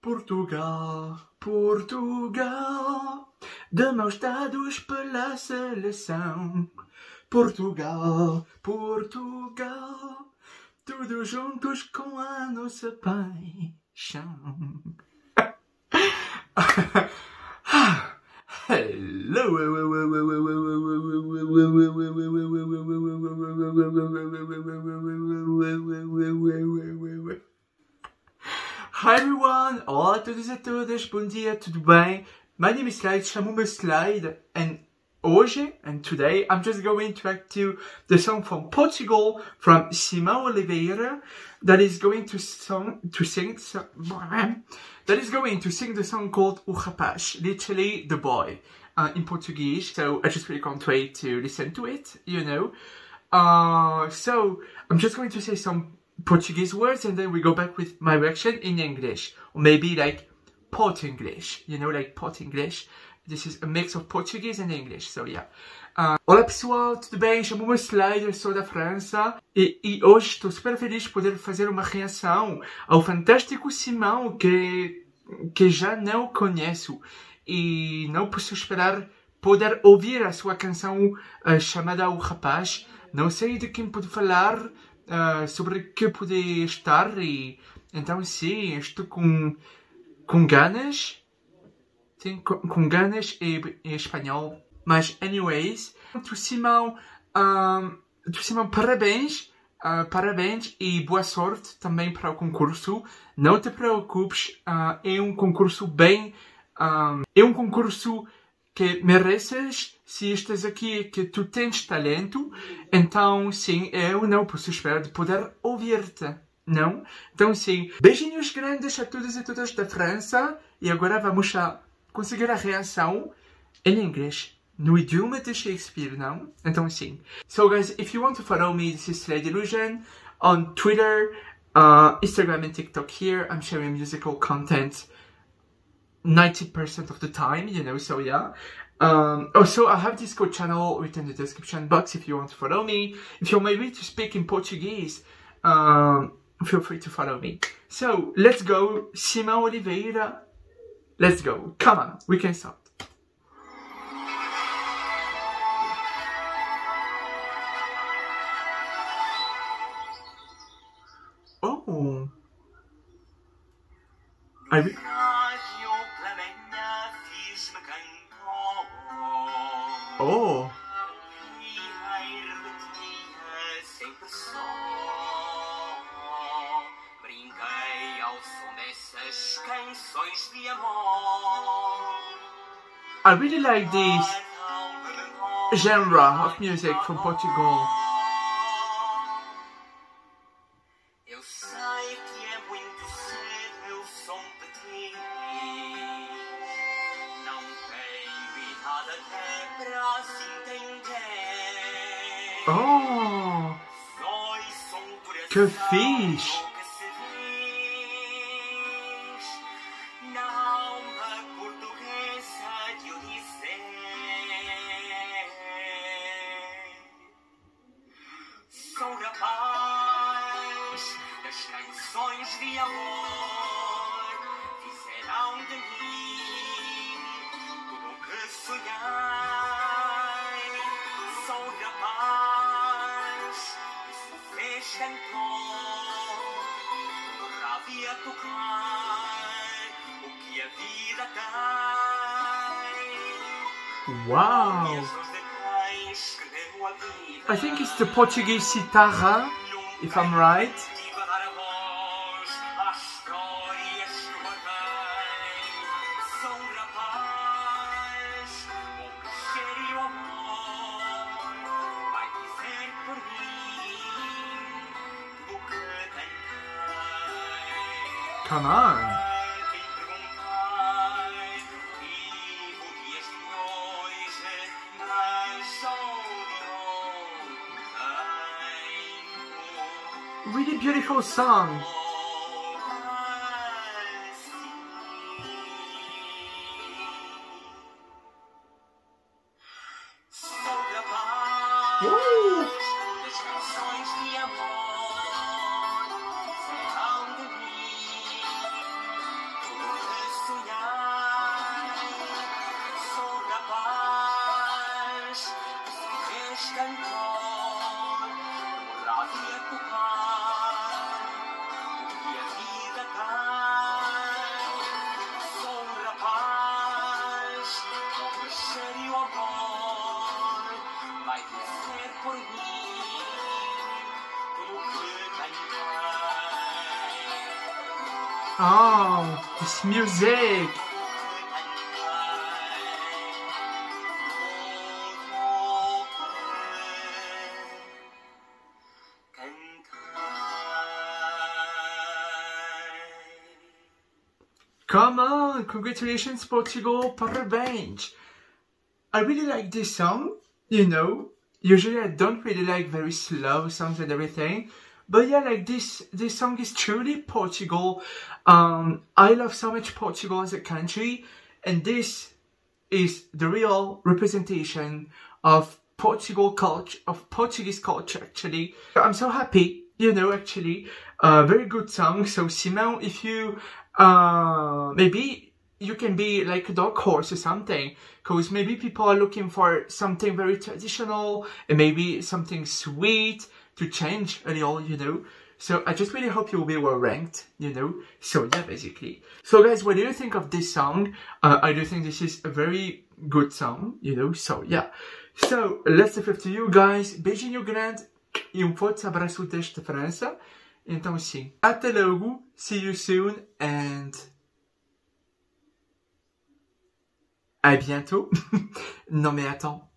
Portugal, Portugal, de mãos dados pela seleção. Portugal, Portugal, todos juntos com a nossa paixão. Hello. Hi everyone! Olá a todos e todas, bom dia, tudo bem? My name is Slide, chamo-me Slide, and hoje, and today, I'm just going to act to the song from Portugal, from Simão Oliveira, that is going to song, to sing, so, that is going to sing the song called O Rapaz, literally the boy, uh, in Portuguese, so I just really can't wait to listen to it, you know. Uh, so, I'm just going to say some Portuguese words and then we go back with my reaction in English. Or maybe like pot English, you know, like pot English. This is a mix of Portuguese and English, so yeah. Uh, olá pessoal, tudo bem? Chamo-me Slider, sou da França e, e, hoje estou super feliz de poder fazer uma reação ao fantástico Simão que, que já não conheço e não posso esperar poder ouvir a sua canção uh, chamada O Rapaz. Não sei de quem pode falar, uh, sobre que poder estar e então sim, estou com, com ganas, sim, com, com ganas em, em espanhol, mas anyways, tu Simão, tu Simão, parabéns, uh, parabéns e boa sorte também para o concurso, não te preocupes, uh, é um concurso bem, é um concurso que mereces se estás aqui que tu tens talento, então sim, eu não posso esperar de poder ouvir-te. Não? Então sim, beijinhos grandes a todos e todas da França e agora vamos a conseguir a reação em inglês. No idioma de Shakespeare, não? Então sim. So guys, if you want to follow me, this is Slade Illusion on Twitter, uh, Instagram and TikTok here. I'm sharing musical content 90% of the time, you know, so yeah. Um, also, I have Discord channel written in the description box if you want to follow me. If you're maybe to speak in Portuguese, um, feel free to follow me. So, let's go, Simão Oliveira. Let's go. Come on, we can start. Oh. I... Oh! I really like this genre of music from Portugal. Que rapaz das canções de amor fizeram de mim Wow! I think it's the Portuguese citarra, if I'm right. Come on. Really beautiful song. Oh, this music. Come on, congratulations Portugal, revenge. I really like this song, you know. Usually I don't really like very slow songs and everything. But yeah, like this, this song is truly Portugal. Um, I love so much Portugal as a country. And this is the real representation of Portugal culture, of Portuguese culture actually. I'm so happy, you know, actually. Uh, very good song. So Simon, if you uh, maybe you can be like a dark horse or something because maybe people are looking for something very traditional and maybe something sweet to change a little, you know. So I just really hope you'll be well ranked, you know. So yeah, basically. So guys, what do you think of this song? Uh, I do think this is a very good song, you know. So yeah. So let's leave it to you guys. Beijinho grande e um forte abraço desta França. Então sim, até logo, see you soon and à bientôt. non mais attends.